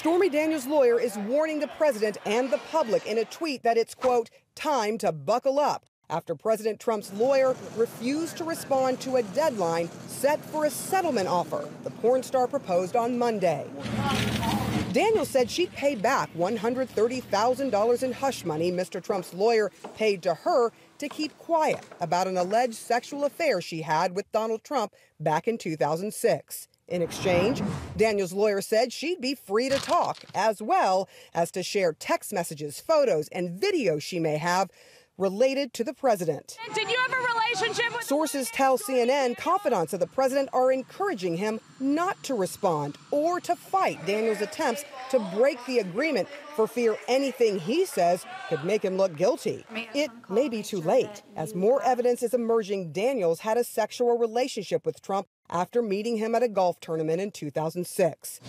Stormy Daniels' lawyer is warning the president and the public in a tweet that it's, quote, time to buckle up after President Trump's lawyer refused to respond to a deadline set for a settlement offer the porn star proposed on Monday. Daniels said she'd pay back $130,000 in hush money Mr. Trump's lawyer paid to her to keep quiet about an alleged sexual affair she had with Donald Trump back in 2006. In exchange, Daniels' lawyer said she'd be free to talk, as well as to share text messages, photos, and videos she may have related to the president. Did you have a relationship Sources tell CNN confidants of the president are encouraging him not to respond or to fight Daniels' attempts to break the agreement for fear anything he says could make him look guilty. It may be too late, as more evidence is emerging Daniels had a sexual relationship with Trump after meeting him at a golf tournament in 2006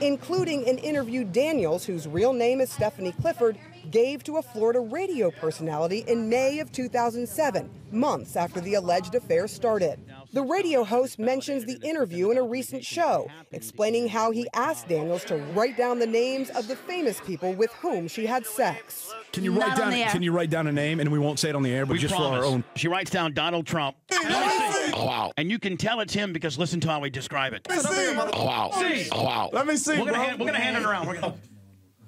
including an interview Daniels, whose real name is Stephanie Clifford, gave to a Florida radio personality in May of 2007, months after the alleged affair started. The radio host mentions the interview in a recent show, explaining how he asked Daniels to write down the names of the famous people with whom she had sex. Can you write down? Can you write down a name, and we won't say it on the air, but We just for our own. She writes down Donald Trump. Oh, wow. And you can tell it's him because listen to how we describe it. Oh, wow. Oh, oh, wow. Let me see. We're gonna, hand, we're gonna hand it around. We're gonna,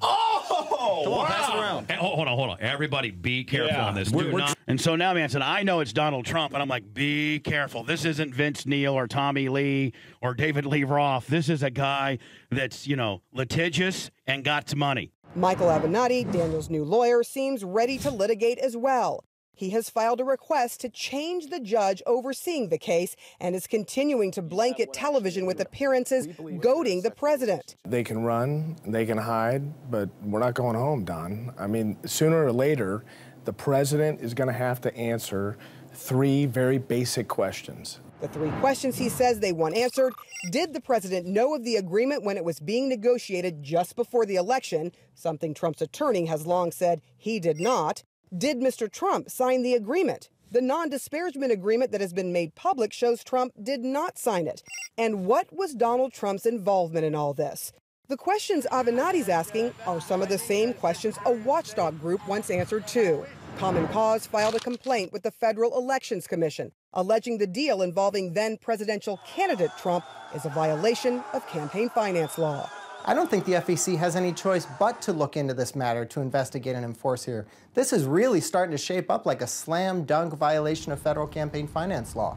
Oh, Come on, pass it around. Hey, hold, hold on, hold on. Everybody, be careful Yeah. on this. We're- Do we're not. And so now, man said, I know it's Donald Trump, and I'm like, be careful. This isn't Vince Neil or Tommy Lee or David Lee Roth. This is a guy that's you know litigious and got some money. Michael Avenatti, Daniels' new lawyer, seems ready to litigate as well. He has filed a request to change the judge overseeing the case and is continuing to blanket television with appearances goading the president. They can run, they can hide, but we're not going home, Don. I mean, sooner or later, the president is going to have to answer three very basic questions. The three questions he says they want answered Did the president know of the agreement when it was being negotiated just before the election? Something Trump's attorney has long said he did not. Did Mr. Trump sign the agreement? The non disparagement agreement that has been made public shows Trump did not sign it. And what was Donald Trump's involvement in all this? The questions Avenatti's asking are some of the same questions a watchdog group once answered too. Common Cause filed a complaint with the Federal Elections Commission, alleging the deal involving then presidential candidate Trump is a violation of campaign finance law. I don't think the FEC has any choice but to look into this matter to investigate and enforce here. This is really starting to shape up like a slam dunk violation of federal campaign finance law.